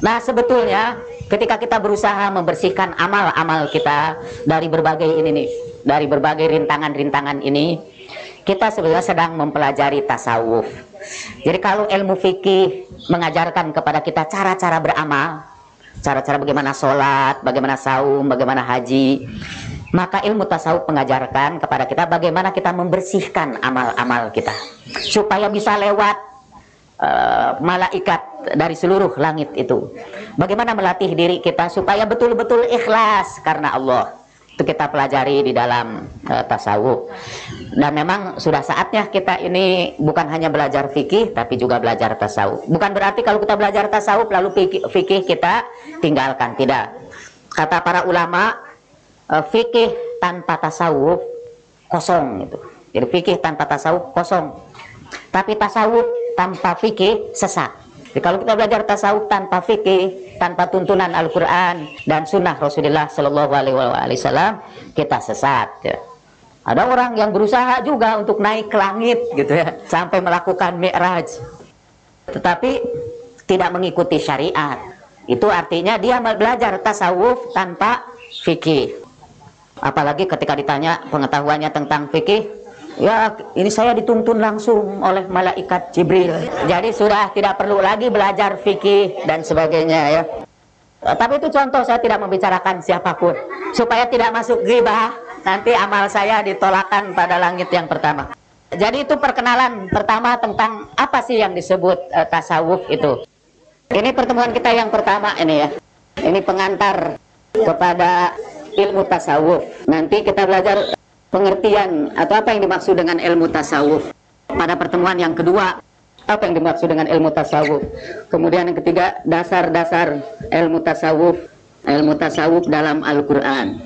Nah sebetulnya ketika kita berusaha membersihkan amal-amal kita dari berbagai ini nih, dari berbagai rintangan-rintangan ini, kita sebenarnya sedang mempelajari tasawuf. Jadi kalau ilmu fikih mengajarkan kepada kita cara-cara beramal, cara-cara bagaimana sholat, bagaimana saum, bagaimana haji, maka ilmu tasawuf mengajarkan kepada kita bagaimana kita membersihkan amal-amal kita supaya bisa lewat uh, malaikat dari seluruh langit itu. Bagaimana melatih diri kita supaya betul-betul ikhlas karena Allah. Itu kita pelajari di dalam uh, tasawuf. Dan memang sudah saatnya kita ini bukan hanya belajar fikih tapi juga belajar tasawuf. Bukan berarti kalau kita belajar tasawuf lalu fikih, fikih kita tinggalkan, tidak. Kata para ulama uh, fikih tanpa tasawuf kosong itu. Jadi fikih tanpa tasawuf kosong. Tapi tasawuf tanpa fikih sesat. Jadi kalau kita belajar tasawuf tanpa fikih, tanpa tuntunan Al-Quran dan Sunnah Rasulullah Shallallahu Alaihi Wasallam, kita sesat. Ya. Ada orang yang berusaha juga untuk naik ke langit, gitu ya, sampai melakukan mi'raj, tetapi tidak mengikuti syariat. Itu artinya dia belajar tasawuf tanpa fikih. Apalagi ketika ditanya pengetahuannya tentang fikih, ya ini saya dituntun langsung oleh malaikat Jibril. Jadi sudah tidak perlu lagi belajar fikih dan sebagainya ya. Tapi itu contoh saya tidak membicarakan siapa pun supaya tidak masuk ghibah. Nanti amal saya ditolakkan pada langit yang pertama. Jadi itu perkenalan pertama tentang apa sih yang disebut uh, tasawuf itu. Ini pertemuan kita yang pertama ini ya. Ini pengantar kepada ilmu tasawuf. Nanti kita belajar pengertian atau apa yang dimaksud dengan ilmu tasawuf. Pada pertemuan yang kedua, apa yang dimaksud dengan ilmu tasawuf. Kemudian yang ketiga, dasar-dasar ilmu tasawuf, ilmu tasawuf dalam Al-Qur'an.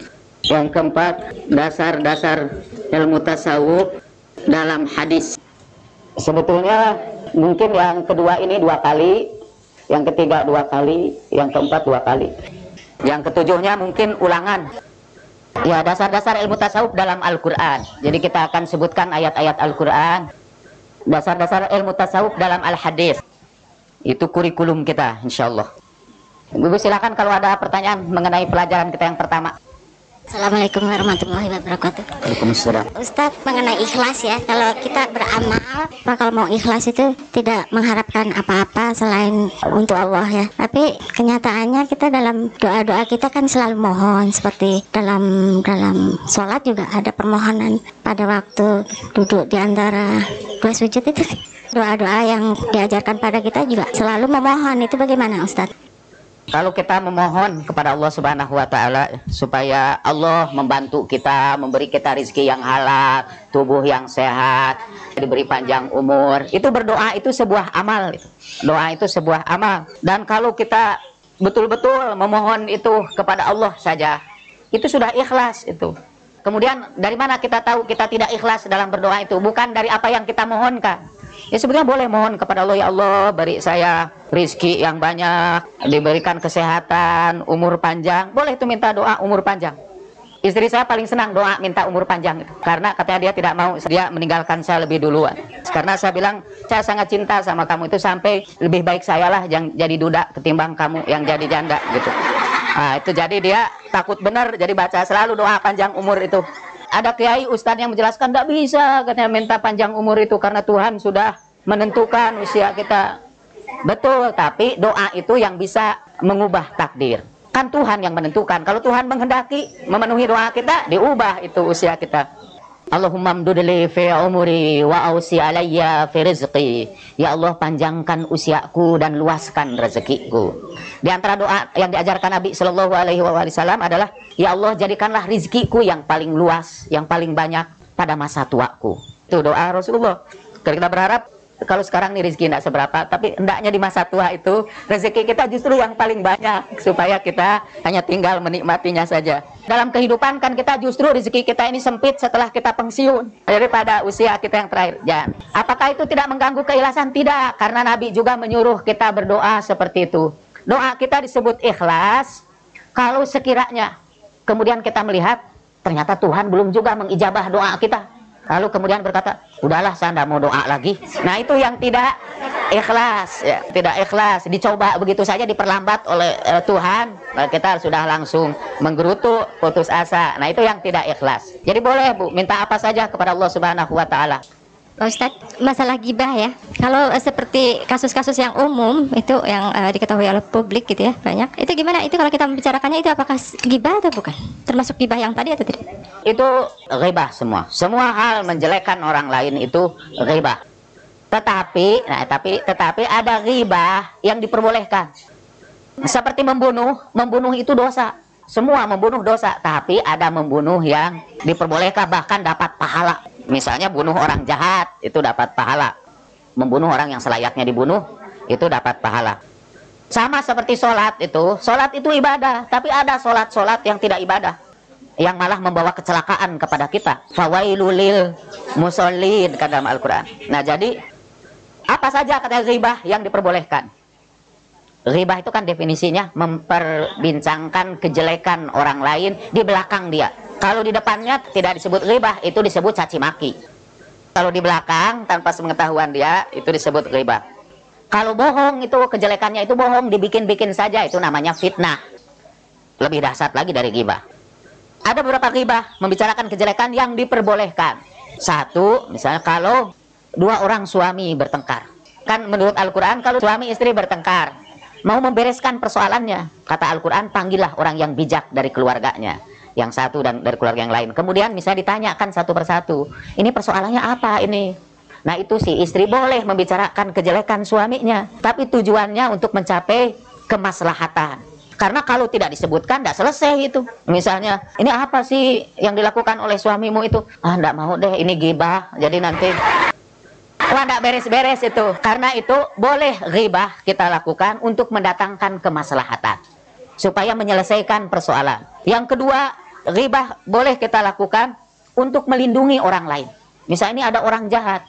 Yang keempat, dasar-dasar ilmu tasawuf dalam hadis. Sebetulnya mungkin yang kedua ini dua kali, yang ketiga dua kali, yang keempat dua kali. Yang ketujuhnya mungkin ulangan. Ya, dasar-dasar ilmu tasawuf dalam Al-Quran. Jadi kita akan sebutkan ayat-ayat Al-Quran. Dasar-dasar ilmu tasawuf dalam Al-Hadis. Itu kurikulum kita, insya Allah. Ibu silakan kalau ada pertanyaan mengenai pelajaran kita yang pertama. Assalamualaikum warahmatullahi wabarakatuh. Waalaikumsalam. Ustadz mengenai ikhlas ya, kalau kita beramal, apa kalau mau ikhlas itu tidak mengharapkan apa-apa selain untuk Allah ya. Tapi kenyataannya kita dalam doa-doa kita kan selalu mohon seperti dalam dalam sholat juga ada permohonan pada waktu duduk di antara dua sujud itu doa-doa yang diajarkan pada kita juga selalu memohon itu bagaimana Ustadz? Kalau kita memohon kepada Allah Subhanahu wa taala supaya Allah membantu kita, memberi kita rezeki yang halal, tubuh yang sehat, diberi panjang umur, itu berdoa itu sebuah amal. Doa itu sebuah amal. Dan kalau kita betul-betul memohon itu kepada Allah saja, itu sudah ikhlas itu. Kemudian dari mana kita tahu kita tidak ikhlas dalam berdoa itu? Bukan dari apa yang kita mohonkan Ya sebenarnya boleh mohon kepada Allah ya Allah beri saya rizki yang banyak, diberikan kesehatan, umur panjang. Boleh itu minta doa umur panjang. Istri saya paling senang doa minta umur panjang. Karena katanya dia tidak mau dia meninggalkan saya lebih duluan. Karena saya bilang saya sangat cinta sama kamu itu sampai lebih baik saya lah yang jadi duda ketimbang kamu yang jadi janda gitu. Nah, itu jadi dia takut benar jadi baca selalu doa panjang umur itu ada kiai ustadz yang menjelaskan tidak bisa katanya minta panjang umur itu karena Tuhan sudah menentukan usia kita. Betul tapi doa itu yang bisa mengubah takdir. Kan Tuhan yang menentukan. Kalau Tuhan menghendaki memenuhi doa kita diubah itu usia kita Allahumma mdudli fi umuri wa ausi alayya fi rizqi. Ya Allah panjangkan usiaku dan luaskan rezekiku. Di antara doa yang diajarkan Nabi Shallallahu alaihi wasallam adalah ya Allah jadikanlah rizkiku yang paling luas, yang paling banyak pada masa tuaku. Itu doa Rasulullah. Kita berharap kalau sekarang nih rezeki tidak seberapa, tapi hendaknya di masa tua itu rezeki kita justru yang paling banyak supaya kita hanya tinggal menikmatinya saja. Dalam kehidupan kan kita justru rezeki kita ini sempit setelah kita pensiun daripada usia kita yang terakhir. Jangan. Apakah itu tidak mengganggu keikhlasan? Tidak, karena Nabi juga menyuruh kita berdoa seperti itu. Doa kita disebut ikhlas kalau sekiranya kemudian kita melihat ternyata Tuhan belum juga mengijabah doa kita lalu kemudian berkata, udahlah saya tidak mau doa lagi. Nah itu yang tidak ikhlas, ya. tidak ikhlas. Dicoba begitu saja diperlambat oleh uh, Tuhan, kita sudah langsung menggerutu, putus asa. Nah itu yang tidak ikhlas. Jadi boleh bu, minta apa saja kepada Allah Subhanahu Wa Taala. Pak Ustadz, masalah gibah ya. Kalau uh, seperti kasus-kasus yang umum itu yang uh, diketahui oleh publik gitu ya banyak. Itu gimana? Itu kalau kita membicarakannya itu apakah gibah atau bukan? Termasuk gibah yang tadi atau tidak? Itu ribah semua. Semua hal menjelekkan orang lain itu ribah. Tetapi, nah tapi tetapi ada ribah yang diperbolehkan. Seperti membunuh, membunuh itu dosa. Semua membunuh dosa, tapi ada membunuh yang diperbolehkan bahkan dapat pahala. Misalnya bunuh orang jahat itu dapat pahala. Membunuh orang yang selayaknya dibunuh itu dapat pahala. Sama seperti sholat itu, sholat itu ibadah, tapi ada sholat-sholat yang tidak ibadah. Yang malah membawa kecelakaan kepada kita. Fawailulil musallin kata dalam Al-Quran. Nah jadi, apa saja kata ribah yang diperbolehkan? Ribah itu kan definisinya memperbincangkan kejelekan orang lain di belakang dia. Kalau di depannya tidak disebut ribah, itu disebut caci maki. Kalau di belakang tanpa sepengetahuan dia, itu disebut ribah. Kalau bohong itu kejelekannya itu bohong, dibikin-bikin saja, itu namanya fitnah. Lebih dahsyat lagi dari ribah. Ada beberapa ribah membicarakan kejelekan yang diperbolehkan. Satu, misalnya kalau dua orang suami bertengkar. Kan menurut Al-Quran kalau suami istri bertengkar, mau membereskan persoalannya, kata Al-Quran panggillah orang yang bijak dari keluarganya yang satu dan dari keluarga yang lain. Kemudian misalnya ditanyakan satu persatu, ini persoalannya apa ini? Nah itu si istri boleh membicarakan kejelekan suaminya, tapi tujuannya untuk mencapai kemaslahatan. Karena kalau tidak disebutkan, tidak selesai itu. Misalnya, ini apa sih yang dilakukan oleh suamimu itu? Ah, tidak mau deh, ini gibah. Jadi nanti Wah, tidak beres-beres itu. Karena itu boleh ribah kita lakukan untuk mendatangkan kemaslahatan. Supaya menyelesaikan persoalan. Yang kedua, ribah boleh kita lakukan untuk melindungi orang lain. Misalnya ini ada orang jahat.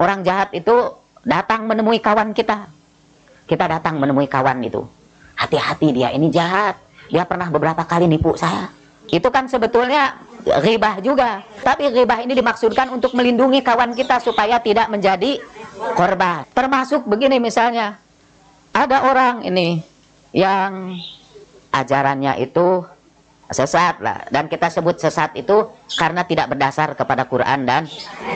Orang jahat itu datang menemui kawan kita. Kita datang menemui kawan itu. Hati-hati dia ini jahat. Dia pernah beberapa kali nipu saya. Itu kan sebetulnya ribah juga. Tapi ribah ini dimaksudkan untuk melindungi kawan kita supaya tidak menjadi korban. Termasuk begini misalnya. Ada orang ini yang ajarannya itu sesat lah. Dan kita sebut sesat itu karena tidak berdasar kepada Quran dan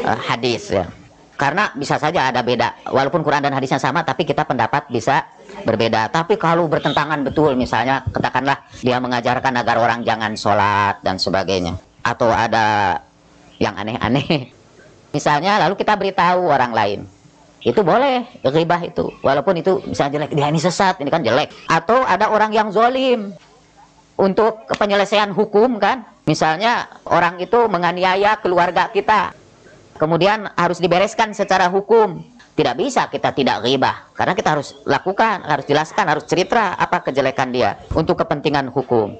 uh, hadis ya. Karena bisa saja ada beda. Walaupun Quran dan hadisnya sama tapi kita pendapat bisa berbeda. Tapi kalau bertentangan betul misalnya katakanlah dia mengajarkan agar orang jangan sholat dan sebagainya. Atau ada yang aneh-aneh. Misalnya lalu kita beritahu orang lain itu boleh ribah itu. Walaupun itu misalnya jelek. Dia ini sesat ini kan jelek. Atau ada orang yang zolim. Untuk penyelesaian hukum kan? Misalnya orang itu menganiaya keluarga kita. Kemudian harus dibereskan secara hukum. Tidak bisa kita tidak ribah karena kita harus lakukan harus jelaskan harus cerita apa kejelekan dia untuk kepentingan hukum.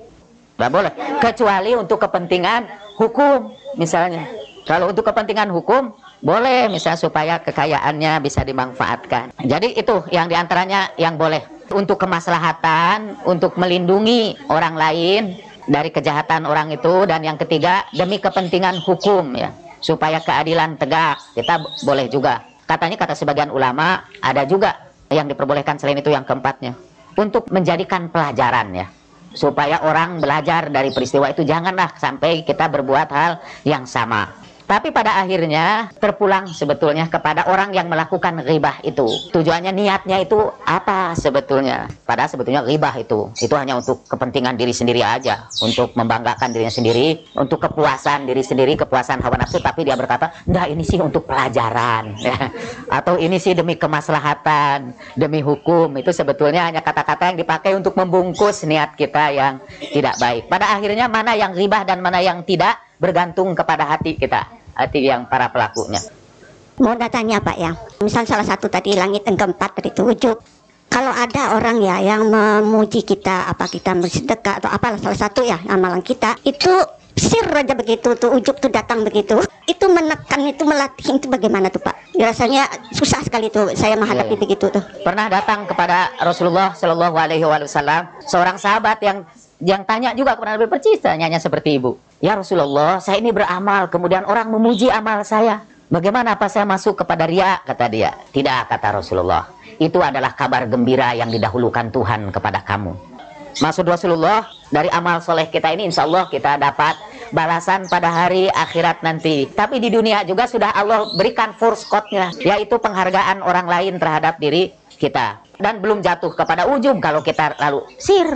Tidak boleh. Kecuali untuk kepentingan hukum misalnya kalau untuk kepentingan hukum boleh misalnya supaya kekayaannya bisa dimanfaatkan. Jadi itu yang di antaranya yang boleh. Untuk kemaslahatan, untuk melindungi orang lain dari kejahatan orang itu dan yang ketiga demi kepentingan hukum ya. Supaya keadilan tegak kita boleh juga. Katanya kata sebagian ulama ada juga yang diperbolehkan selain itu yang keempatnya. Untuk menjadikan pelajaran ya. Supaya orang belajar dari peristiwa itu janganlah sampai kita berbuat hal yang sama tapi pada akhirnya terpulang sebetulnya kepada orang yang melakukan ribah itu. Tujuannya niatnya itu apa sebetulnya? Padahal sebetulnya ribah itu itu hanya untuk kepentingan diri sendiri aja, untuk membanggakan dirinya sendiri, untuk kepuasan diri sendiri, kepuasan hawa nafsu. Tapi dia berkata, "Enggak, ini sih untuk pelajaran." Ya. Atau ini sih demi kemaslahatan, demi hukum. Itu sebetulnya hanya kata-kata yang dipakai untuk membungkus niat kita yang tidak baik. Pada akhirnya mana yang ribah dan mana yang tidak bergantung kepada hati kita hati yang para pelakunya. Mau datanya Pak ya, misal salah satu tadi langit yang keempat tadi itu ujub. Kalau ada orang ya yang memuji kita, apa kita bersedekah atau apalah salah satu ya amalan kita itu sir aja begitu tuh ujub tuh datang begitu itu menekan itu melatih itu bagaimana tuh pak ya, rasanya susah sekali tuh saya menghadapi yeah. begitu tuh pernah datang kepada Rasulullah Shallallahu Alaihi Wasallam seorang sahabat yang yang tanya juga kepada Nabi percis tanyanya seperti ibu Ya Rasulullah, saya ini beramal, kemudian orang memuji amal saya. Bagaimana apa saya masuk kepada ria? Kata dia. Tidak, kata Rasulullah. Itu adalah kabar gembira yang didahulukan Tuhan kepada kamu. Maksud Rasulullah, dari amal soleh kita ini insya Allah kita dapat balasan pada hari akhirat nanti. Tapi di dunia juga sudah Allah berikan force code-nya, yaitu penghargaan orang lain terhadap diri kita. Dan belum jatuh kepada ujung kalau kita lalu sir.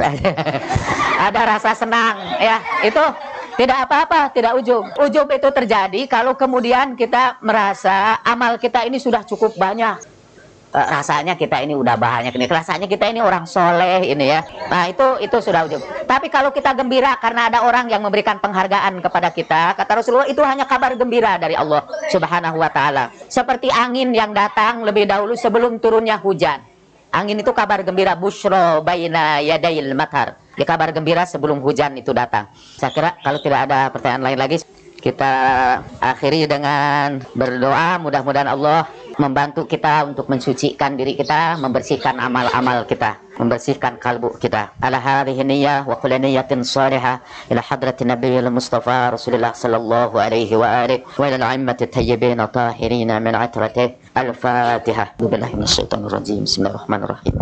Ada rasa senang, ya itu tidak apa-apa, tidak ujub. Ujub itu terjadi kalau kemudian kita merasa amal kita ini sudah cukup banyak. Eh, rasanya kita ini udah banyak ini, rasanya kita ini orang soleh ini ya. Nah itu itu sudah ujub. Tapi kalau kita gembira karena ada orang yang memberikan penghargaan kepada kita, kata Rasulullah itu hanya kabar gembira dari Allah Subhanahu Wa Taala. Seperti angin yang datang lebih dahulu sebelum turunnya hujan. Angin itu kabar gembira bushro baina yadail matar ya kabar gembira sebelum hujan itu datang. Saya kira kalau tidak ada pertanyaan lain lagi, kita akhiri dengan berdoa mudah-mudahan Allah membantu kita untuk mensucikan diri kita, membersihkan amal-amal kita, membersihkan kalbu kita. Ala hadhihi niyyah wa kullu niyyatin salihah ila hadrati nabiyil mustafa Rasulullah sallallahu alaihi wa alihi wa ila al-a'immati tayyibin tahirin min atratihi. Al-Fatihah. Billahi minasyaitonir rajim. Bismillahirrahmanirrahim.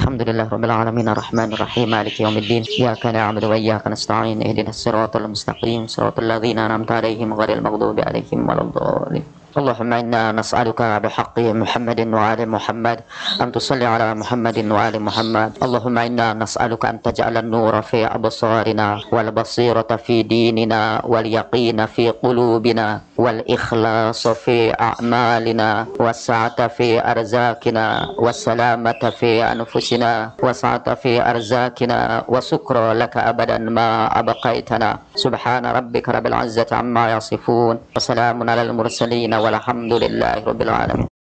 Alhamdulillah rabbil alamin arrahmanir rahim maliki yaumiddin. Iyyaka na'budu wa iyyaka nasta'in. Ihdinas siratal mustaqim. Siratal ladzina an'amta 'alaihim ghairil maghdubi 'alaihim waladdallin. اللهم إنا نسألك بحق محمد وآل محمد أن تصلي على محمد وآل محمد. اللهم إنا نسألك أن تجعل النور في أبصارنا والبصيرة في ديننا واليقين في قلوبنا والإخلاص في أعمالنا والسعة في أرزاقنا والسلامة في أنفسنا وسعة في أرزاقنا وسكر لك أبدا ما أبقيتنا. سبحان ربك رب العزة عما يصفون وسلام على المرسلين والحمد لله رب العالمين.